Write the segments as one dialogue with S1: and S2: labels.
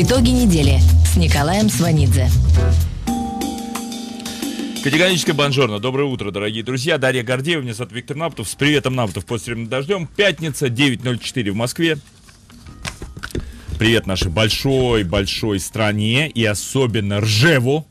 S1: Итоги недели с Николаем Сванидзе.
S2: Категорическое бонжорно. Доброе утро, дорогие друзья. Дарья Гордеева, меня зовут Виктор Наптов. С приветом Наптов под стремным дождем. Пятница, 9.04 в Москве. Привет нашей большой-большой стране и особенно Ржеву.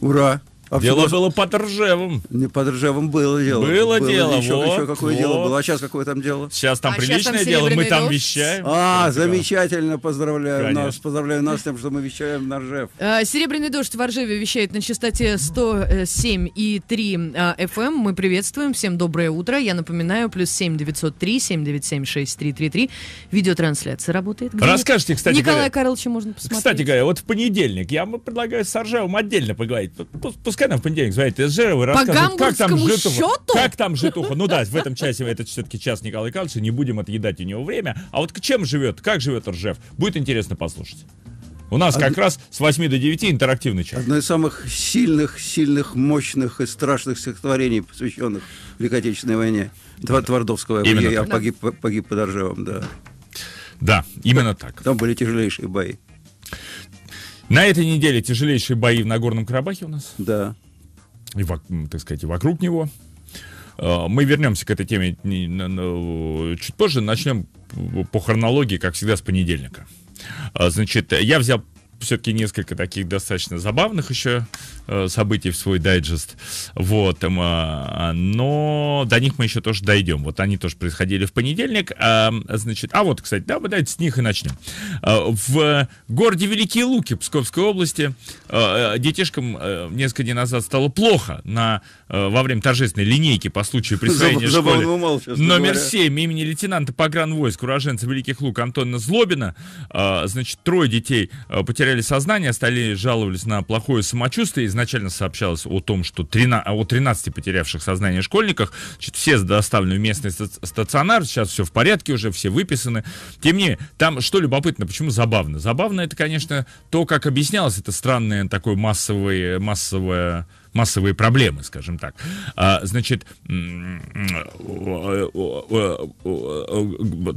S3: Ура! А
S2: Дело
S3: всего-
S2: было под Ржевом.
S3: Не под Ржевом было дело.
S2: Было дело,
S3: Еще,
S2: вот,
S3: еще какое
S2: вот.
S3: дело было. А сейчас какое там дело?
S2: Сейчас там
S4: А
S2: приличное
S4: там
S2: дело, мы
S4: «Серебряный
S2: там
S4: дождь».
S2: вещаем.
S3: А, замечательно, поздравляю
S2: Конечно.
S3: нас. Поздравляю нас с тем, что мы вещаем на Ржев.
S4: Э, Серебряный дождь в Оржеве вещает на частоте 107 и 3 FM. Мы приветствуем. Всем доброе утро. Я напоминаю, плюс 7 903 797 6333. Видеотрансляция работает. Где
S2: Расскажите, кстати
S4: Николая
S2: говоря-
S4: Карловича можно посмотреть.
S2: Кстати говоря, вот в понедельник я предлагаю с Ржевом отдельно поговорить. Пу- Пускай нам в понедельник звоните с Ржевой, расскажут, как там житуха.
S4: счету?
S2: Как там житуха. Ну да, в этом часе, это все-таки час Николая Карловича, не будем отъедать у него время. А вот к чем живет, как живет Ржев, будет интересно послушать. У нас как раз с 8 до 9 интерактивный час.
S3: Одно из самых сильных, сильных, мощных и страшных стихотворений, посвященных Великой Отечественной войне. Тва- Твардовского.
S2: Именно
S3: я
S2: так.
S3: погиб, погиб под Ржевом, да.
S2: Да, именно так.
S3: Там были тяжелейшие бои.
S2: На этой неделе тяжелейшие бои в Нагорном Карабахе у нас.
S3: Да.
S2: и, так сказать, и вокруг него. Э, Мы вернемся к этой теме на- чуть позже. Начнем по хронологии, как всегда, с понедельника. А, Значит, я взял все-таки несколько таких достаточно забавных еще э, событий в свой дайджест. Вот, эм, а, но до них мы еще тоже дойдем. Вот они тоже происходили в понедельник. А, значит, а вот, кстати, да, давайте с них и начнем. А, В городе Великие Луки Псковской области э, детишкам э, несколько дней назад стало плохо на, э, во время торжественной линейки по случаю присвоения
S3: Заб- забавный
S2: школе
S3: умал,
S2: номер
S3: говоря.
S2: 7 имени лейтенанта погранвойск, уроженца Великих Лук Антона Злобина. А, Значит, трое детей а, потеряли сознание, остальные жаловались на плохое самочувствие. Изначально сообщалось о том, что 13, о 13 потерявших сознание школьниках. Значит, все доставлены в местный ста- стационар, сейчас все в порядке уже, все выписаны. Тем не менее, там что любопытно, почему забавно? Забавно это, конечно, то, как объяснялось это странное такое массовое, массовое массовые проблемы, скажем так. А, значит,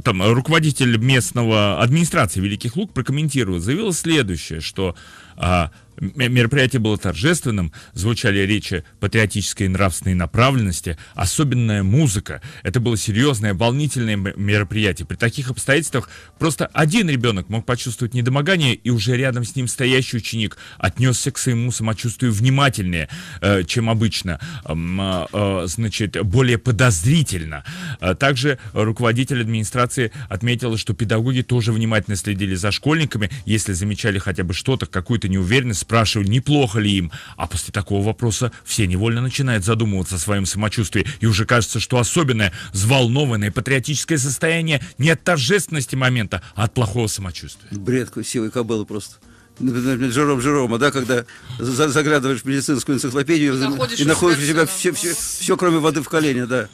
S2: там руководитель местного администрации Великих Луг прокомментировал, заявил следующее, что а, мероприятие было торжественным, звучали речи патриотической и нравственной направленности, особенная музыка. Это было серьезное, волнительное мероприятие. При таких обстоятельствах просто один ребенок мог почувствовать недомогание, и уже рядом с ним стоящий ученик отнесся к своему самочувствию внимательнее, э, чем обычно, а, э, значит, более подозрительно. А Также руководитель администрации отметила, что педагоги тоже внимательно следили за школьниками, если замечали хотя бы что-то, какую-то неуверенность, спрашивали, неплохо ли им. А после такого вопроса все невольно начинают задумываться о своем самочувствии, и уже кажется, что особенное взволнованное патриотическое состояние не от торжественности момента, а от плохого самочувствия.
S3: Бред сивой кобылы просто. Например, Жером Жерома, да, когда за- заглядываешь в медицинскую энциклопедию
S4: Находишь
S3: и находишь у себя
S4: эксперта,
S3: все, все, все, кроме воды в колене, да.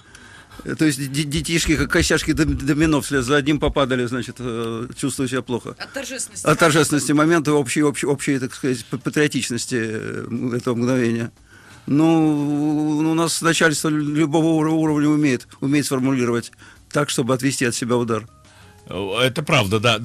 S3: То есть детишки, как костяшки дом- домино вслед за одним попадали, значит, э, чувствуют себя плохо.
S4: От торжественности.
S3: От торжественности момента, общей, общей, общей, так сказать, патриотичности э, этого мгновения. Ну, у нас начальство любого ур- уровня умеет, умеет сформулировать так, чтобы отвести от себя удар.
S2: Это правда, да.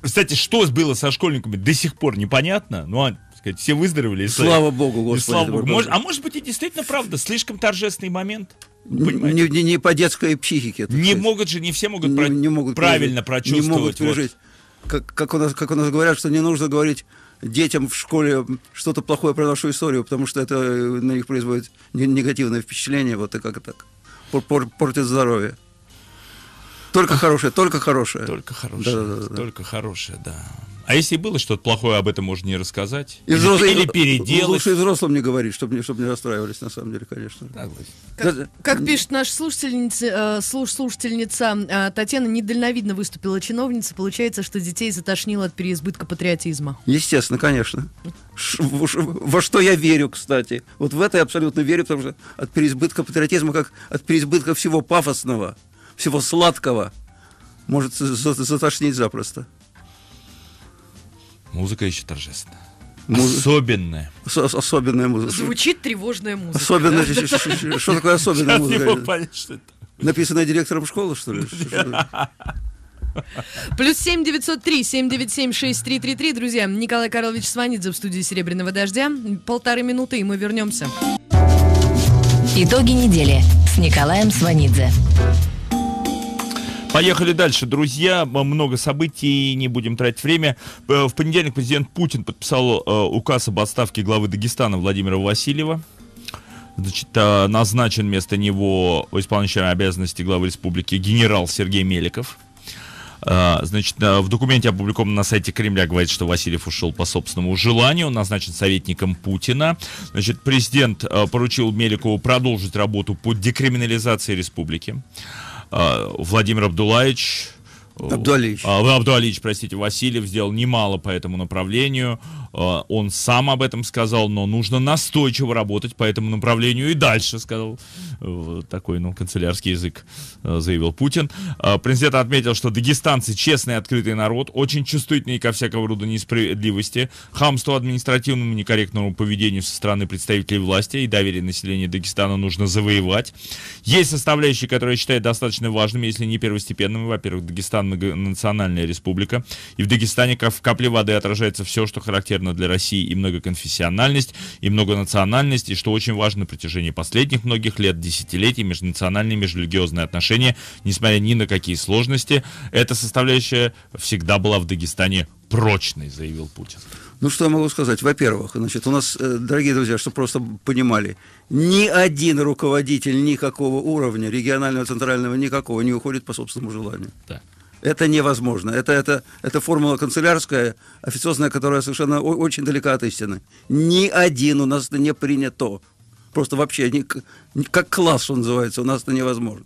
S2: Кстати, что было со школьниками, до сих пор непонятно. Ну, а, сказать, все выздоровели. и
S3: Слава богу,
S2: и
S3: Господи.
S2: слава
S3: ты
S2: богу. Может- а может быть и действительно правда, слишком торжественный момент.
S3: Не, не- не по детской психике.
S2: Не
S3: сказать.
S2: могут же, не все могут,
S3: не,
S2: про-
S3: не могут
S2: правильно прочувствовать.
S3: Не могут
S2: вот.
S3: пережить. Как, как, у нас, как у нас говорят, что не нужно говорить детям в школе что-то плохое про нашу историю, потому что это э, на них производит не- негативное впечатление, вот и как так. Пор- пор- портит здоровье. Только хорошее, только хорошее.
S2: Только хорошее,
S3: Да-да-да-да.
S2: только хорошее, да. А если было что-то плохое, об этом можно не рассказать.
S3: И
S2: или,
S3: взрослые-
S2: или переделать.
S3: Лучше и взрослым не говорить, чтобы не, чтобы не расстраивались, на самом деле, конечно.
S2: Да, Владимир.
S3: Да-
S4: Как пишет наша слушательница, э, слуш- слушательница э, Татьяна, недальновидно выступила чиновница. Получается, что детей затошнило от переизбытка патриотизма.
S3: Естественно, конечно. Ш- в- ш- Во что я верю, кстати. Вот в это я абсолютно верю, потому что от переизбытка патриотизма, как от переизбытка всего пафосного, всего сладкого, может за- за- затошнить запросто.
S2: Музыка еще торжественная.
S3: Муз-
S2: Особенная.
S3: Ос- Особенная музыка.
S4: Звучит тревожная музыка.
S3: Особенная,
S4: да?
S3: что такое особенная
S2: Сейчас не
S3: музыка?
S2: понять, что это.
S3: Написанная директором школы, что ли?
S4: Плюс семь девятьсот три семь девять семь шесть три три три. Друзья, Николай Карлович Сванидзе в студии Серебряного дождя. Полторы минуты, и мы вернемся.
S1: Итоги недели с Николаем Сванидзе.
S2: Поехали дальше, друзья. Много событий, не будем тратить время. Э, В понедельник президент Путин подписал э, указ об отставке главы Дагестана Владимира Васильева. Значит, э, назначен вместо него исполняющий обязанности главы республики генерал Сергей Меликов. Значит, в документе, опубликованном на сайте Кремля, говорится, что Васильев ушел по собственному желанию, назначен советником Путина. Значит, президент поручил Меликову продолжить работу по декриминализации республики. Э, Владимир Абдулаевич
S3: Абдуалиевич.
S2: а, Абдуалиевич, простите, Васильев сделал немало по этому направлению. А, Он сам об этом сказал, но нужно настойчиво работать по этому направлению и дальше, сказал э, такой, ну, канцелярский язык, э, заявил Путин. Президент отметил, что дагестанцы честный и открытый народ, очень чувствительный ко всякого рода несправедливости, хамству административному некорректному поведению со стороны представителей власти и доверие населения Дагестана нужно завоевать. Есть составляющие, которые я считаю достаточно важными, если не первостепенными. Во-первых, Дагестан многонациональная республика, и в Дагестане как в капле воды отражается все, что характерно для России, и многоконфессиональность, и многонациональность, и что очень важно на протяжении последних многих лет, десятилетий, межнациональные, межрелигиозные отношения, несмотря ни на какие сложности, эта составляющая всегда была в Дагестане прочной, заявил Путин.
S3: Ну, что я могу сказать? Во-первых, значит, у нас, э, дорогие друзья, чтобы просто понимали, ни один руководитель никакого уровня, регионального, центрального, никакого, не уходит по собственному желанию.
S2: Да.
S3: Это невозможно. Это, это, это формула канцелярская, официозная, которая совершенно о- очень далека от истины. Ни один у нас это не принято. Просто вообще, ни- как класс, что называется, у нас это невозможно.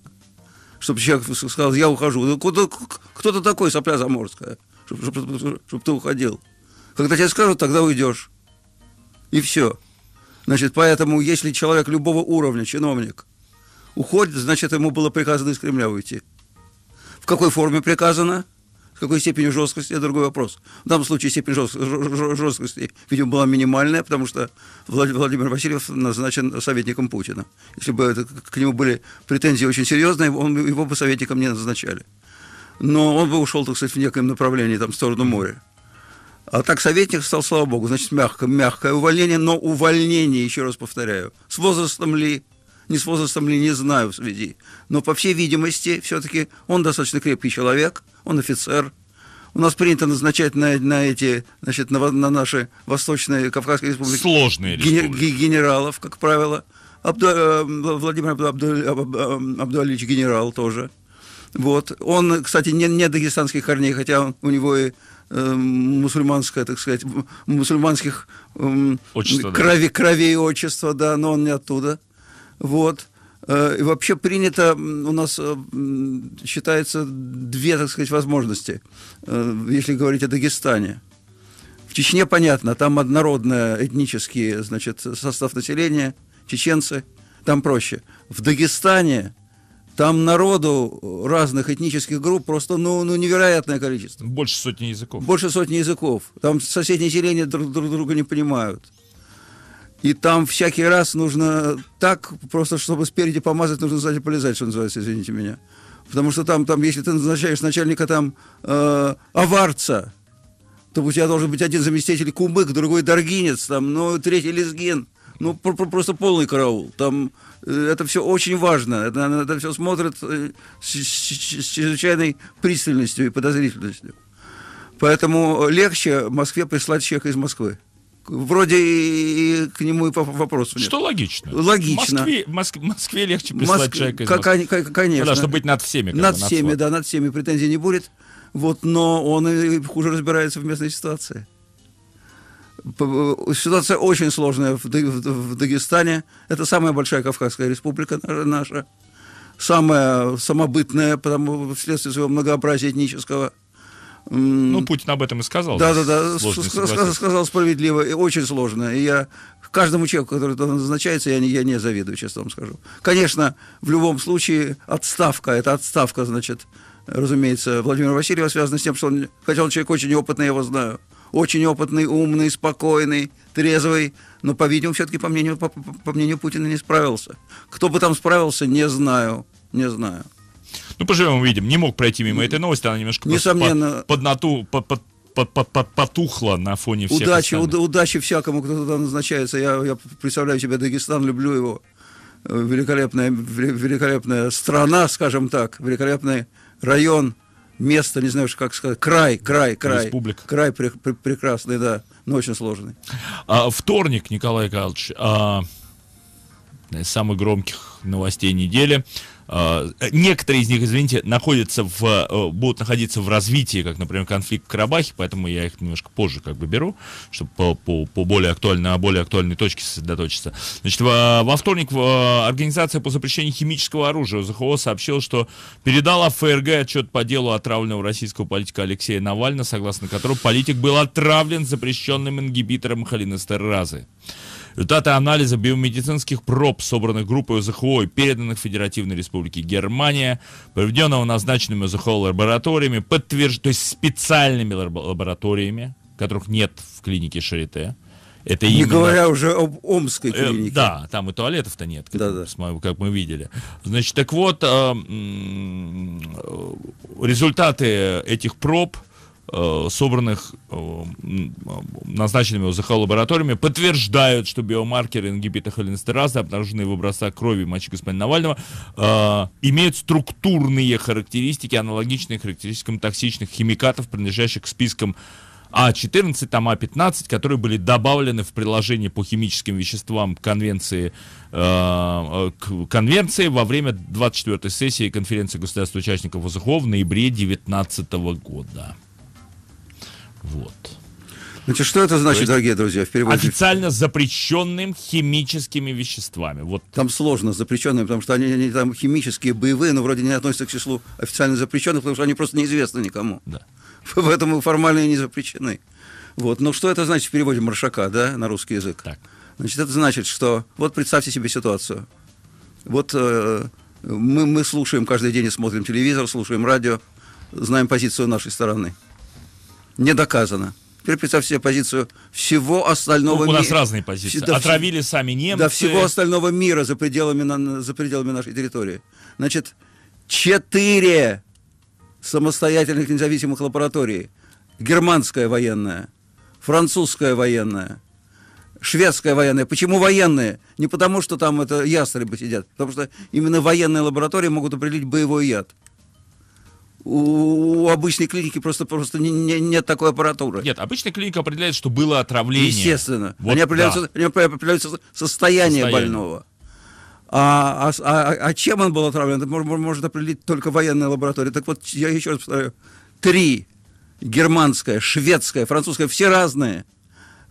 S3: Чтобы человек сказал, я ухожу. Ну, куда- кто ты такой, сопля заморская, чтобы ты уходил? Когда тебе скажут, тогда уйдешь. И все. Значит, поэтому, если человек любого уровня, чиновник, уходит, значит, ему было приказано из Кремля уйти. В какой форме приказано? С какой степенью жесткости? Это другой вопрос. В данном случае степень жесткости, видимо, была минимальная, потому что Влад- Владимир Васильев назначен советником Путина. Если бы это, к нему были претензии очень серьезные, он, его бы советником не назначали. Но он бы ушел, так сказать, в некоем направлении, там, в сторону моря. А так советник стал, слава богу, значит, мягко, мягкое увольнение, но увольнение, еще раз повторяю, с возрастом ли, не с возрастом ли, не знаю в связи. Но, по всей видимости, все-таки он достаточно крепкий человек, он офицер. У нас принято назначать на, на эти, значит, на, на наши восточные Кавказские республики
S2: Сложные
S3: гене-
S2: республики.
S3: ге- генералов, как правило. Абду- э, Владимир Абду- Абду- Аб- Аб- Абдуалич генерал тоже. Вот. Он, кстати, не, не дагестанских корней, хотя он- у него и э, мусульманское, так сказать, мусульманских эм,
S2: Отчество, да.
S3: крови, крови и отчества, да, но он не оттуда. Вот. Э, И вообще принято, у нас э, считается две, так сказать, возможности, э, если говорить о Дагестане. В Чечне понятно, там однородный этнический значит, состав населения, чеченцы, там проще. В Дагестане там народу разных этнических групп просто ну, ну, невероятное количество.
S2: Больше сотни языков.
S3: Больше сотни языков. Там соседние селения друг, друг друга не понимают. И там всякий раз нужно так, просто чтобы спереди помазать, нужно сзади полезать, что называется, извините меня. Потому что там, там если ты назначаешь начальника там э, аварца, то у тебя должен быть один заместитель кумык, другой даргинец, там, ну, третий лезгин. Ну, про- про- просто полный караул. Там э, это все очень важно. Это, это все смотрят э, с, с- с чрезвычайной пристальностью и подозрительностью. Поэтому легче Москве прислать человека из Москвы. Вроде и, к нему и по- вопросу нет.
S2: Что логично.
S3: Логично.
S2: В Москве, Моск- Москве легче прислать
S3: Моск-
S2: человека из Москвы.
S3: конечно.
S2: Да, чтобы быть над всеми.
S3: над
S2: бы,
S3: всеми, да, над всеми претензий не будет. Вот, но он и хуже разбирается в местной ситуации. Э, Ситуация очень сложная в, Даг- в- в Дагестане. Это самая большая Кавказская республика на- наша. Самая самобытная, потому вследствие своего многообразия этнического.
S2: Ну, Путин об этом и сказал.
S3: да, да, да, сказал, сказал справедливо и очень сложно. И я каждому человеку, который туда назначается, я не, я не завидую, честно вам скажу. Конечно, в любом случае отставка, это отставка, значит, разумеется, Владимира Васильева связана с тем, что он, хотя он человек очень опытный, я его знаю, очень опытный, умный, спокойный, трезвый, но, по-видимому, все-таки, по мнению, по- по мнению Путина, не справился. Кто бы там справился, не знаю, не знаю.
S2: Ну, поживем, увидим. Не мог пройти мимо этой новости, она немножко
S3: Несомненно.
S2: под, под нату- под- под- потухла на фоне всех
S3: Удачи,
S2: остальных.
S3: уда- удачи всякому, кто туда назначается. Я, я представляю себе Дагестан, люблю его. Э, Великолепная, ве- великолепная страна, скажем так, великолепный район, место, не знаю, как сказать, край, край, край.
S2: Республика.
S3: Край пре- пре- прекрасный, да, но очень сложный.
S2: А, вторник, Николай Карлович, а, из самых громких новостей недели. А, некоторые из них, извините, находятся в, э, будут находиться в развитии, как, например, конфликт в Карабахе, поэтому я их немножко позже как бы беру, чтобы по, по, по более актуальной, на более актуальной точке сосредоточиться. Значит, во, во вторник э, Организация по запрещению химического оружия ОЗХО сообщила, что передала ФРГ отчет по делу отравленного российского политика Алексея Навального, согласно которому политик был отравлен запрещенным ингибитором холинестеразы. Результаты анализа биомедицинских проб, собранных группой ОЗХО и переданных Федеративной Республике Германия, проведенного назначенными ОЗХО лабораториями, подтвержд... то есть специальными лаб- лабораториями, которых нет в клинике Шарите. Это
S3: Не
S2: именно-
S3: говоря уже об Омской
S2: Э,
S3: клинике.
S2: да, там и туалетов-то нет, как,
S3: Да-да.
S2: с мо- как мы видели. Значит, так вот, э, э, результаты этих проб, э, собранных э, назначенными ОЗХ лабораториями, подтверждают, что биомаркеры ингибита холинестеразы, обнаруженные в образцах крови мочи господина Навального, э, имеют структурные характеристики, аналогичные характеристикам токсичных химикатов, принадлежащих к спискам а14, там А15, которые были добавлены в приложение по химическим веществам конвенции, э, э, к конвенции во время 24-й сессии конференции государств-участников ОЗХО в ноябре 2019 года. Вот.
S3: Значит, что это значит, дорогие друзья, в переводе?
S2: Официально запрещенным химическими веществами. Вот
S3: Там сложно запрещенные, потому что они, они там химические, боевые, но вроде не относятся к числу официально запрещенных, потому что они просто неизвестны никому.
S2: Да.
S3: Поэтому формально и не запрещены. Вот. Но что это значит в переводе маршака, да, на русский язык?
S2: Так.
S3: Значит, это значит, что вот представьте себе ситуацию. Вот э, мы, мы слушаем каждый день и смотрим телевизор, слушаем радио, знаем позицию нашей стороны. Не доказано. Теперь представьте себе позицию всего остального
S2: Ну, у нас
S3: ми-
S2: разные позиции.
S3: Да,
S2: Отравили сами немцы.
S3: да, всего остального мира за пределами, за пределами нашей территории. Значит, четыре самостоятельных независимых лаборатории. Германская военная, французская военная, шведская военная. Почему военные? Не потому, что там это ястребы сидят, потому что именно военные лаборатории могут определить боевой яд. У, у обычной клиники просто, просто не- не- нет такой аппаратуры.
S2: Нет, обычная клиника определяет, что было отравление.
S3: Естественно.
S2: Вот
S3: они, определяют,
S2: да.
S3: они определяют со- состояние,
S2: Состояние.
S3: больного. А, а, а- а чем он был отравлен, это мож- может определить только военная лаборатория. Так вот, я еще раз повторяю. Три. Германская, шведская, французская, все разные.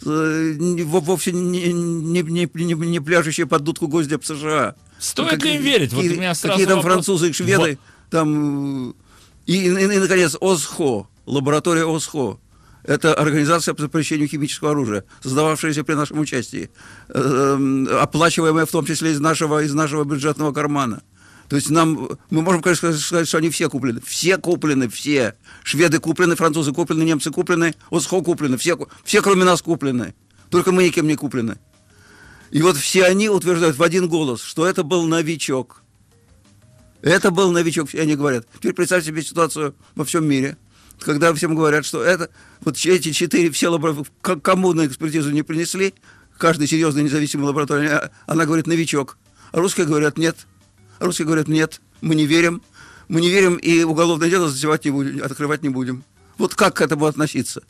S3: Э, Вовсе не, не, не, не, не пляжущие под дудку Госдеп США.
S2: Стоит ли им верить? Вот у
S3: какие,
S2: меня сразу
S3: какие там
S2: вопрос.
S3: французы и шведы, там... И, и, и, наконец, ОСХО, лаборатория ОСХО. Это организация по запрещению химического оружия, создававшаяся при нашем участии, э, э, оплачиваемая в том числе из нашего, из нашего бюджетного кармана. То есть нам, мы можем, конечно, сказать- что они все куплены. Все куплены, все. Шведы куплены, французы куплены, немцы куплены, ОСХО куплены, все, все кроме нас куплены. Только мы никем не куплены. И вот все они утверждают в один голос, что это был новичок. Это был новичок, все они говорят. Теперь представьте себе ситуацию во всем мире, когда всем говорят, что это, вот эти четыре, все лаборатории, кому на экспертизу не принесли, каждой серьезной независимой лаборатории, а- она говорит новичок. А русские говорят нет. А русские говорят нет, мы не верим. Мы не верим и уголовное дело затевать не будем, открывать не будем. Вот как к этому относиться?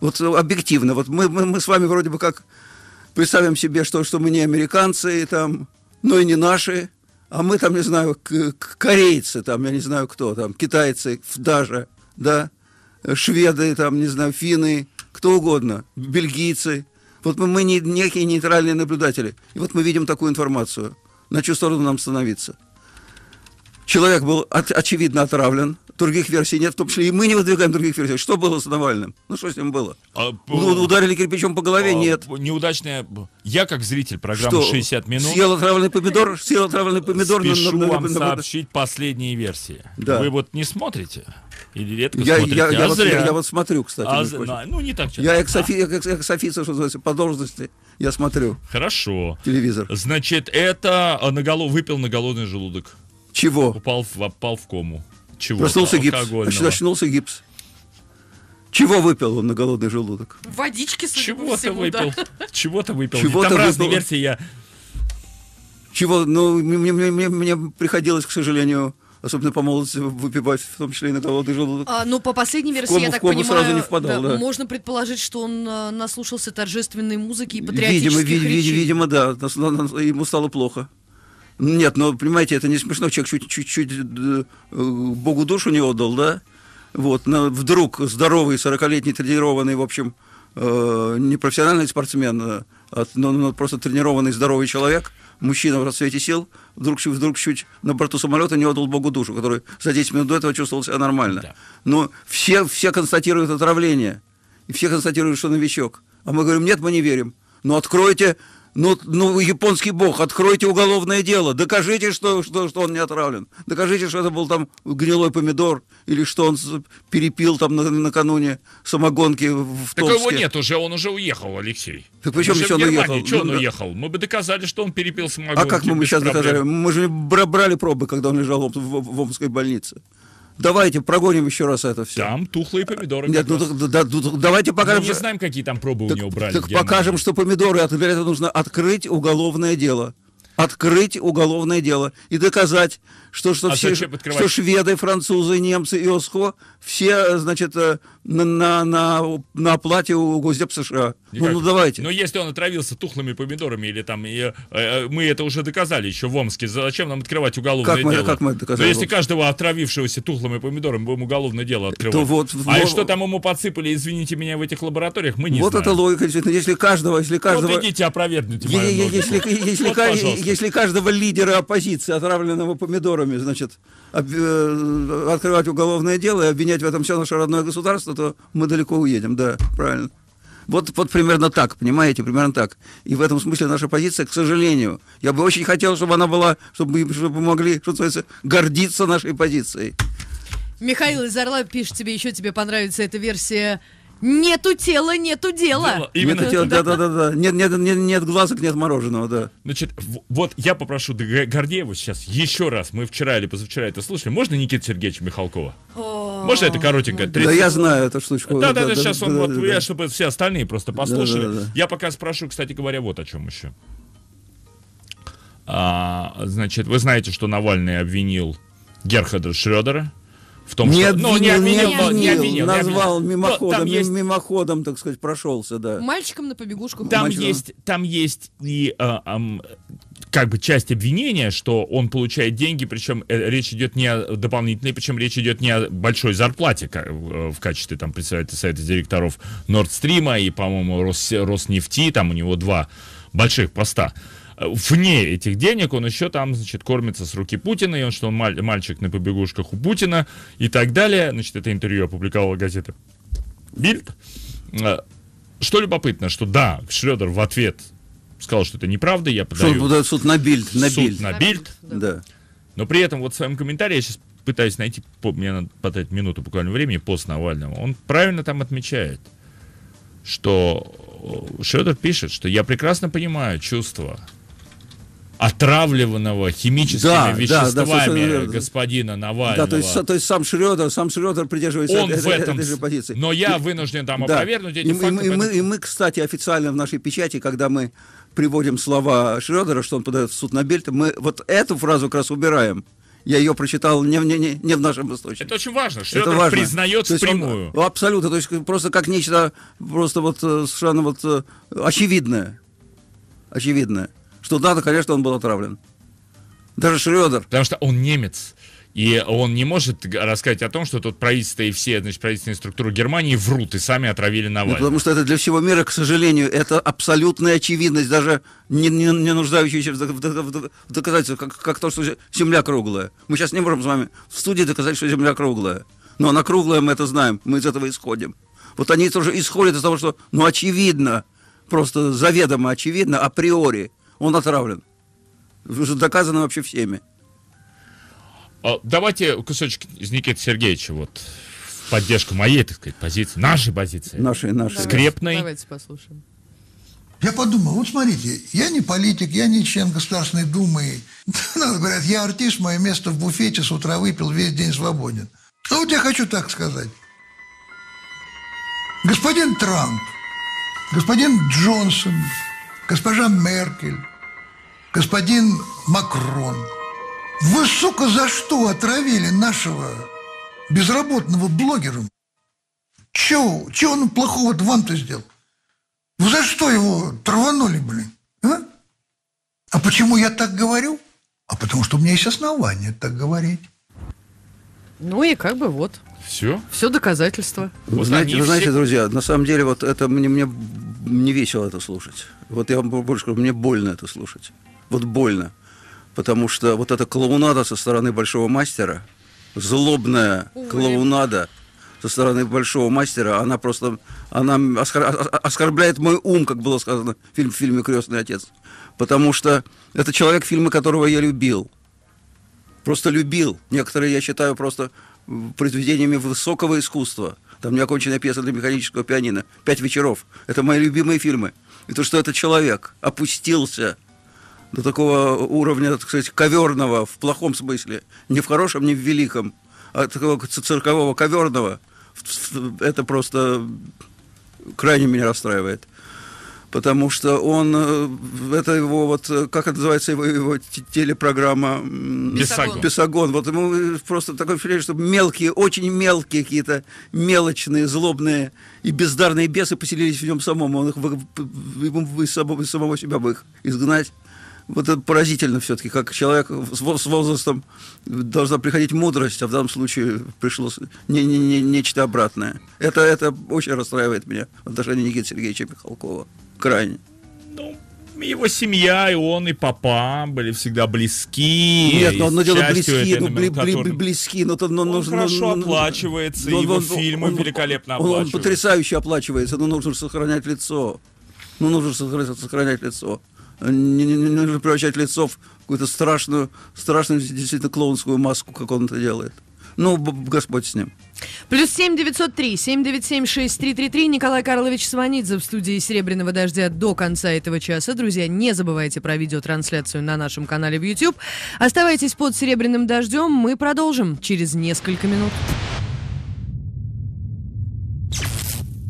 S3: Вот э, объективно, вот мы, мы, мы с вами вроде бы как представим себе, что, что мы не американцы, и там, но и не наши, а мы там, не знаю, корейцы, там, я не знаю кто, там, китайцы даже, да, шведы, там, не знаю, финны, кто угодно, бельгийцы. Вот мы, мы не, некие нейтральные наблюдатели. И вот мы видим такую информацию. На чью сторону нам становиться? Человек был от- очевидно отравлен, других версий нет, в том числе и мы не выдвигаем других версий. Что было с Навальным? Ну, что с ним было?
S2: А,
S3: Ну, Ударили кирпичом по голове?
S2: а,
S3: Нет.
S2: Неудачная... Я, как зритель программы
S3: Что?
S2: 60 минут,
S3: Съел отравленный помидор? Съел отравленный помидор? на-
S2: спешу
S3: на- на-
S2: вам
S3: на- на-
S2: сообщить последние версии.
S3: Да.
S2: Вы вот не смотрите? Или редко
S3: Я,
S2: смотрите?
S3: я, я
S2: а
S3: вот,
S2: зря.
S3: я- я вот смотрю, кстати.
S2: А
S3: между
S2: з-
S3: прочим.
S2: на- ну, не так часто.
S3: Я экс-офи- я экс- экс-офицер, что называется, по должности. Я смотрю
S2: Хорошо.
S3: телевизор.
S2: Значит, это а, на голо- выпил на голодный желудок.
S3: Чего?
S2: Упал, в, попал в кому. Чего?
S3: Проснулся гипс. Очнулся гипс. Чего выпил он на голодный желудок?
S4: Водички, судя по
S2: Чего-то
S4: всему, да.
S2: выпил. Чего-то выпил.
S3: Чего-то
S2: Там разные
S3: выпил.
S2: версии. Я
S3: Чего? Ну, мне, мне- мне- мне приходилось, к сожалению, особенно по молодости, выпивать, в том числе и на голодный желудок.
S4: А, ну, по последней версии,
S3: кому-
S4: я так
S3: кому
S4: понимаю,
S3: сразу не впадал, да.
S4: можно предположить, что он а, наслушался торжественной музыки и патриотических
S3: Видимо, ви-
S4: речей.
S3: видимо, да. Ему стало плохо. Нет, но, понимаете, это не смешно. Человек чуть- чуть-чуть э, Богу душу не отдал, да? Вот, но вдруг здоровый, 40-летний, тренированный, в общем, э, не профессиональный спортсмен, а, но, но просто тренированный, здоровый человек, мужчина в расцвете сил, вдруг, чуть- вдруг чуть на борту самолета не отдал Богу душу, который за 10 минут до этого чувствовал себя нормально.
S2: Да.
S3: Но все, все констатируют отравление, и все констатируют, что новичок. А мы говорим, нет, мы не верим. Ну, откройте, ну, ну японский бог, откройте уголовное дело, докажите, что, что, что он не отравлен. Докажите, что это был там гнилой помидор, или что он перепил там на- накануне самогонки в
S2: Так
S3: Томске.
S2: его нет уже, он уже уехал, Алексей.
S3: Так при чем
S2: Уже
S3: еще он уехал?
S2: Что он
S3: Ну,
S2: уехал? Мы бы доказали, что он перепил самогонки.
S3: А как мы
S2: без
S3: сейчас
S2: проблем.
S3: доказали? Мы же бра- брали пробы, когда он лежал в, в- в Омской больнице. Давайте прогоним еще раз это все.
S2: Там тухлые помидоры.
S3: Нет, ну, да- да- да- давайте
S2: Мы
S3: покажем.
S2: не
S3: что-
S2: знаем, какие там пробы у
S3: Так,
S2: него брали.
S3: так покажем, что помидоры, а для этого нужно открыть уголовное дело. Открыть уголовное дело и доказать, что, что,
S2: А
S3: все, что шведы, французы, немцы и ОСХО все, значит, э, на, на, на, на оплате у Госдеп США. Ну,
S2: Никак.
S3: ну давайте.
S2: Но если он отравился тухлыми помидорами или там, и, э, э, мы это уже доказали еще в Омске, зачем нам открывать уголовное
S3: Как мы-
S2: дело?
S3: как мы это доказали
S2: Но если каждого отравившегося тухлыми помидорами будем уголовное дело открывать.
S3: То вот
S2: а и
S3: в-
S2: что там ему подсыпали, извините меня, в этих лабораториях, мы не
S3: вот
S2: знаем.
S3: это логика. Если каждого, если каждого...
S2: Вот идите опровергните мою.
S3: Если, если,
S2: Вот, пожалуйста.
S3: если каждого лидера оппозиции, отравленного помидорами, значит, об- э, открывать уголовное дело и обвинять в этом все наше родное государство, то мы далеко уедем, да, правильно. Вот, вот примерно так, понимаете, примерно так. И в этом смысле наша позиция, к сожалению, я бы очень хотел, чтобы она была, чтобы, мы- чтобы мы могли, что называется, гордиться нашей позицией.
S4: Михаил из Орла пишет тебе, еще тебе понравится эта версия «Нету тела, нету дела».
S2: Дело- Именно
S3: Нет,
S2: это.
S3: да, да, да, да. Нет, нет, нет, нет глазок, нет мороженого, да.
S2: Значит, вот я попрошу Гордеева сейчас еще раз, мы вчера или позавчера это слушали, можно Никита Сергеевича Михалкова? Можно это коротенько?
S3: Да
S2: 30
S3: я знаю эту штучку.
S2: Да, да, да, сейчас он,
S3: да,
S2: вот,
S3: да,
S2: я,
S3: да.
S2: чтобы все остальные просто послушали.
S3: Да, да, да.
S2: Я пока спрошу, кстати говоря, вот о чем еще. А, значит, вы знаете, что Навальный обвинил Герхарда Шредера в том,
S3: Не
S2: что...
S3: обвинил,
S2: ну,
S3: не обвинил,
S2: но не обвинил, не
S3: назвал
S2: обвинил. Но
S3: мимоходом,
S2: Там есть,
S3: мимоходом, так сказать, прошелся, да.
S4: Мальчиком на побегушку.
S2: там
S3: Мальчик,
S2: есть, там есть и а, ам, как бы часть обвинения, что он получает деньги, причем э, речь идет не о дополнительной, причем речь идет не о большой зарплате ка- э, в качестве там председателя совета директоров Нордстрима и, по-моему, Рос, Роснефти, там у него два больших поста. Вне этих денег он еще там, значит, кормится с руки Путина, и он, что он маль- мальчик на побегушках у Путина и так далее. Значит, это интервью опубликовала газета Бильд. Э, Что любопытно, что да, Шредер в ответ сказал, что это неправда, я
S3: Что он
S2: подаю
S3: подает суд на бильд, на
S2: суд
S3: бильд.
S2: на Бильд,
S3: Да.
S2: но при этом вот в своем комментарии, я сейчас пытаюсь найти, по- мне надо потратить минуту буквально времени, пост Навального, он правильно там отмечает, что э, Шредер пишет, что я прекрасно понимаю чувства отравленного химическими
S3: Да, да, да,
S2: веществами
S3: совершенно верно.
S2: господина Навального.
S3: Да, то есть, то есть сам Шредер, сам Шредер придерживается
S2: он
S3: этой,
S2: в этом,
S3: этой же позиции.
S2: но я вынужден там
S3: Да.
S2: опровергнуть эти
S3: и,
S2: факты.
S3: и мы, и, мы, и мы, кстати, официально в нашей печати, когда мы приводим слова Шредера, что он подает в суд на Бельт, мы вот эту фразу как раз убираем. Я ее прочитал не, в- не, не, не в нашем источнике.
S2: Это очень важно.
S3: Это
S2: Шредер
S3: важно.
S2: признает
S3: есть он-
S2: впрямую.
S3: абсолютно, то есть просто как нечто просто вот э, совершенно вот э, очевидное. Очевидное. Что да, конечно, он был отравлен. Даже Шредер.
S2: Потому что он немец. И он не может рассказать о том, что тут правительство и все значит, правительственные структуры Германии врут и сами отравили
S3: Ну,
S2: Навального.
S3: потому что это для всего мира, к сожалению, это абсолютная очевидность, даже не, не, не нуждающаяся в, в в док- в доказательствах, как, как то, что зе- Земля круглая. Мы сейчас не можем с вами в студии доказать, что Земля круглая. Но она круглая, мы это знаем, мы из этого исходим. Вот они тоже исходят из того, что, ну, очевидно, просто заведомо очевидно, априори, он отравлен. Уже доказано вообще всеми.
S2: А, Давайте кусочек из Никиты Сергеевича вот в поддержку моей, так сказать, позиции, нашей позиции.
S3: Наши, наши.
S2: Скреп- Скрепный.
S4: Давайте послушаем.
S5: Я подумал, вот смотрите, я не политик, я не член Государственной Думы. Говорят, я артист, мое место в буфете, с утра выпил, весь день свободен. А вот я хочу так сказать. Господин Трамп, господин Джонсон, госпожа Меркель, господин Макрон, вы, сука, за что отравили нашего безработного блогера? Чего, чего он плохого вам-то сделал? Вы за что его траванули, блин? А? а почему я так говорю? А потому что у меня есть основания так говорить.
S4: Ну и как бы вот.
S2: Все?
S4: Все доказательства.
S3: Вы, знаете, вы знаете,
S2: все-
S3: друзья, на самом деле вот это мне, мне не весело это слушать. Вот я вам больше скажу, мне больно это слушать. Вот больно. Потому что вот эта клоунада со стороны большого мастера, злобная
S4: Ой.
S3: клоунада со стороны большого мастера, она просто, она оскор- о- оскорбляет мой ум, как было сказано в фильм- в фильме «Крестный отец». Потому что это человек, фильмы которого я любил. Просто любил. Некоторые я считаю просто произведениями высокого искусства. Там неоконченная пьеса для механического пианино. Пять вечеров. Это мои любимые фильмы. И то, что этот человек опустился до такого уровня, так сказать, коверного, в плохом смысле, не в хорошем, не в великом, а такого циркового коверного, это просто крайне меня расстраивает. Потому что он, э, это его вот, э, как это называется, его, его те- телепрограмма м,
S2: Бесогон.
S3: Бесогон. Вот ему э, просто такое впечатление, что мелкие, очень мелкие какие-то мелочные, злобные и бездарные бесы поселились в нем самом. Он их, вы- ему из самого, из самого себя бы их изгнать. Вот это поразительно все-таки, как человек с во- с возрастом должна приходить мудрость, а в данном случае пришло не, не- не- нечто обратное. Это, это очень расстраивает меня в отношении Никиты Сергеевича Михалкова. Крайне.
S2: Ну, его семья, и он, и папа были всегда близки.
S3: Нет, но одно
S2: с
S3: дело
S2: частью
S3: близки, ну, бли- бли-
S2: номенклатуры.
S3: близки, но то но
S2: Он
S3: нужно...
S2: хорошо
S3: ну, ну,
S2: оплачивается,
S3: ну,
S2: его
S3: он-
S2: фильмы
S3: он-
S2: великолепно
S3: он- Он
S2: оплачиваются.
S3: потрясающе оплачивается, но нужно сохранять лицо. Ну, нужно сохранять, сохранять лицо. Не, не- не нужно превращать лицо в какую-то страшную, страшную, действительно клоунскую маску, как он это делает. Ну, Господь с ним.
S4: Плюс семь девятьсот три, семь девять семь шесть три три три. Николай Карлович Сванидзе в студии «Серебряного дождя» до конца этого часа. Друзья, не забывайте про видеотрансляцию на нашем канале в YouTube. Оставайтесь под «Серебряным дождем». Мы продолжим через несколько минут.